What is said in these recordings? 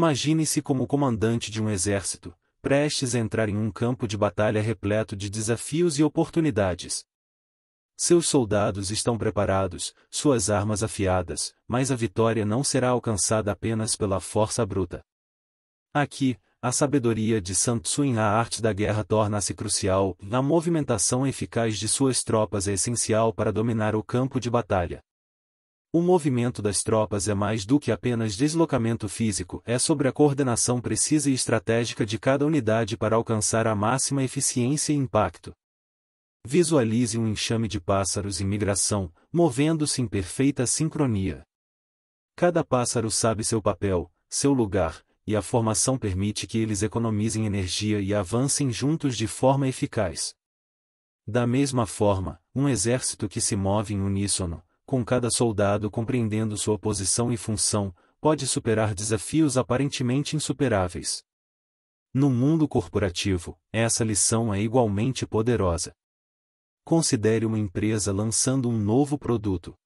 Imagine-se como comandante de um exército, prestes a entrar em um campo de batalha repleto de desafios e oportunidades. Seus soldados estão preparados, suas armas afiadas, mas a vitória não será alcançada apenas pela força bruta. Aqui, a sabedoria de Sun Tzu em A Arte da Guerra torna-se crucial, a movimentação eficaz de suas tropas é essencial para dominar o campo de batalha. O movimento das tropas é mais do que apenas deslocamento físico, é sobre a coordenação precisa e estratégica de cada unidade para alcançar a máxima eficiência e impacto. Visualize um enxame de pássaros em migração, movendo-se em perfeita sincronia. Cada pássaro sabe seu papel, seu lugar, e a formação permite que eles economizem energia e avancem juntos de forma eficaz. Da mesma forma, um exército que se move em uníssono, com cada soldado compreendendo sua posição e função, pode superar desafios aparentemente insuperáveis. No mundo corporativo, essa lição é igualmente poderosa. Considere uma empresa lançando um novo produto.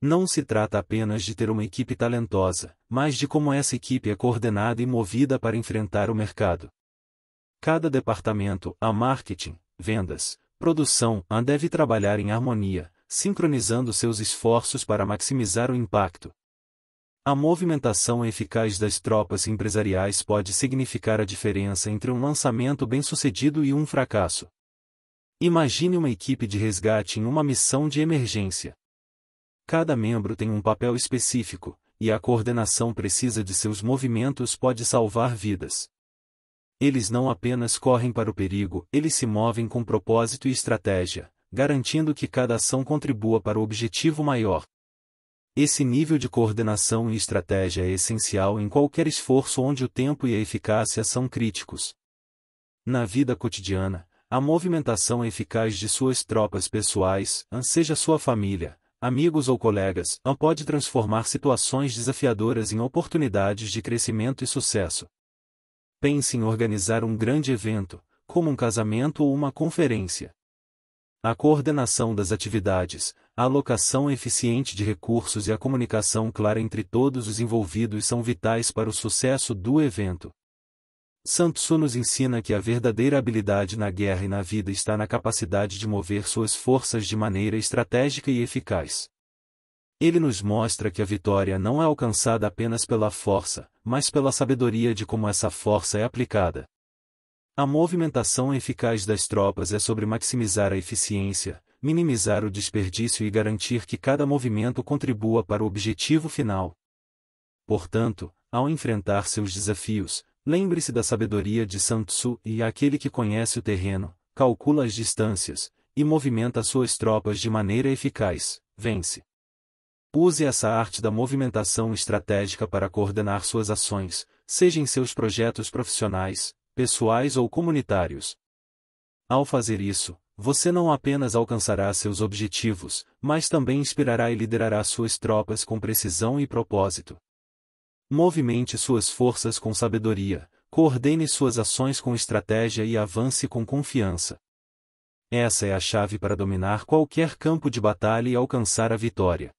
Não se trata apenas de ter uma equipe talentosa, mas de como essa equipe é coordenada e movida para enfrentar o mercado. Cada departamento, a marketing, vendas, produção, deve trabalhar em harmonia, sincronizando seus esforços para maximizar o impacto. A movimentação eficaz das tropas empresariais pode significar a diferença entre um lançamento bem-sucedido e um fracasso. Imagine uma equipe de resgate em uma missão de emergência. Cada membro tem um papel específico, e a coordenação precisa de seus movimentos pode salvar vidas. Eles não apenas correm para o perigo, eles se movem com propósito e estratégia, garantindo que cada ação contribua para o objetivo maior. Esse nível de coordenação e estratégia é essencial em qualquer esforço onde o tempo e a eficácia são críticos. Na vida cotidiana, a movimentação eficaz de suas tropas pessoais, seja sua família, amigos ou colegas, pode transformar situações desafiadoras em oportunidades de crescimento e sucesso. Pense em organizar um grande evento, como um casamento ou uma conferência. A coordenação das atividades, a alocação eficiente de recursos e a comunicação clara entre todos os envolvidos são vitais para o sucesso do evento. Santo nos ensina que a verdadeira habilidade na guerra e na vida está na capacidade de mover suas forças de maneira estratégica e eficaz. Ele nos mostra que a vitória não é alcançada apenas pela força, mas pela sabedoria de como essa força é aplicada. A movimentação eficaz das tropas é sobre maximizar a eficiência, minimizar o desperdício e garantir que cada movimento contribua para o objetivo final. Portanto, ao enfrentar seus desafios, lembre-se da sabedoria de Sun Tzu e aquele que conhece o terreno, calcula as distâncias, e movimenta suas tropas de maneira eficaz, vence. Use essa arte da movimentação estratégica para coordenar suas ações, seja em seus projetos profissionais, pessoais ou comunitários. Ao fazer isso, você não apenas alcançará seus objetivos, mas também inspirará e liderará suas tropas com precisão e propósito. Movimente suas forças com sabedoria, coordene suas ações com estratégia e avance com confiança. Essa é a chave para dominar qualquer campo de batalha e alcançar a vitória.